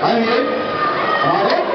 Hayır. Hayır.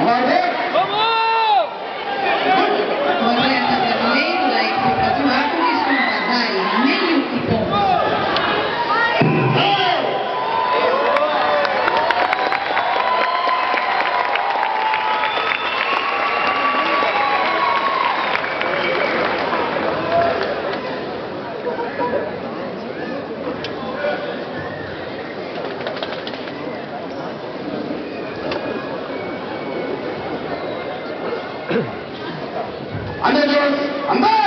Am I? Anda diyoruz. Anda.